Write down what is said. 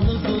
Altyazı